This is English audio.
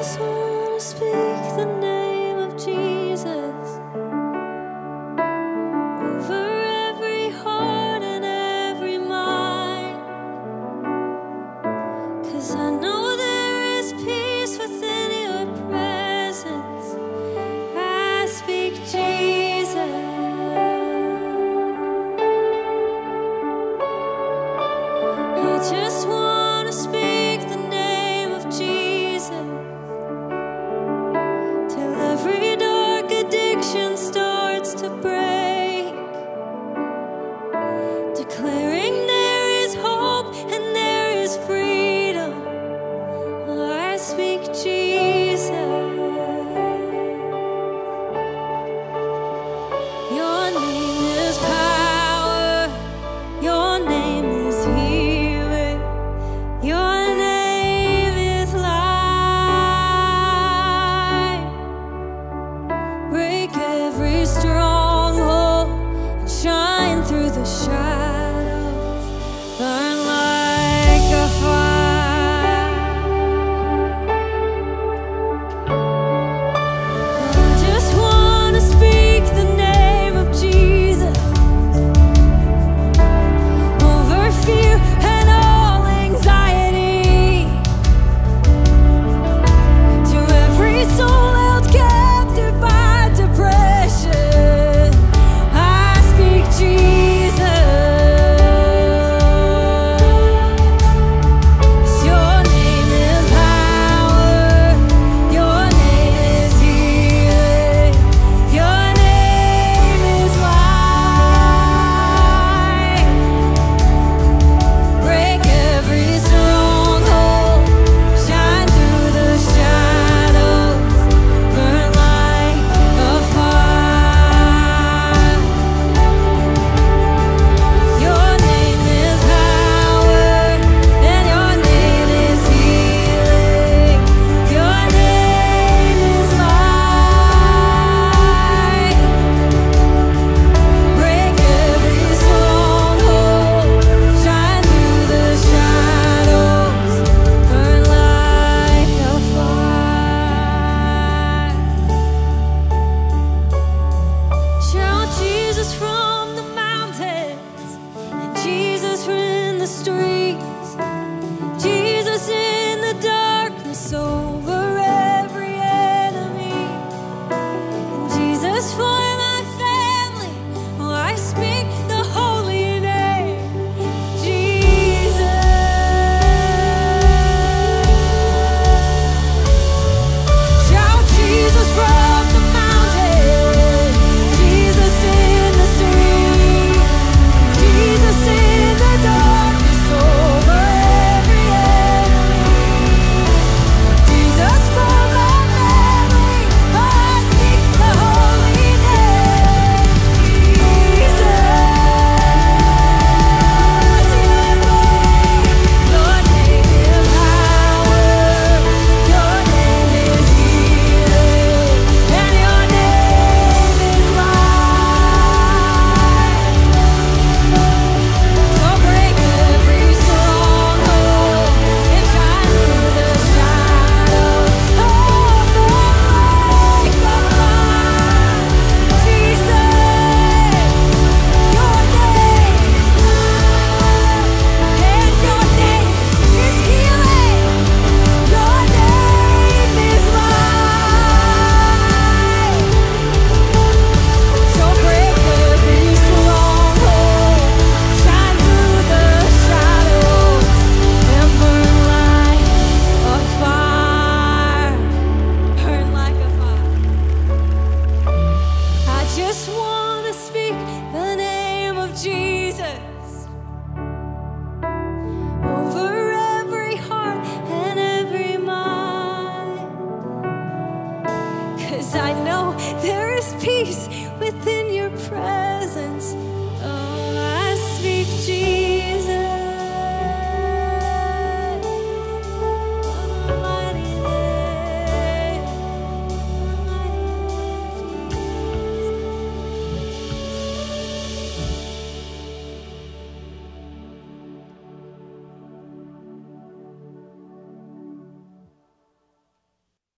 just wanna speak the name of Jesus. Declaring in Cause I know there is peace within your presence. Oh, I speak Jesus.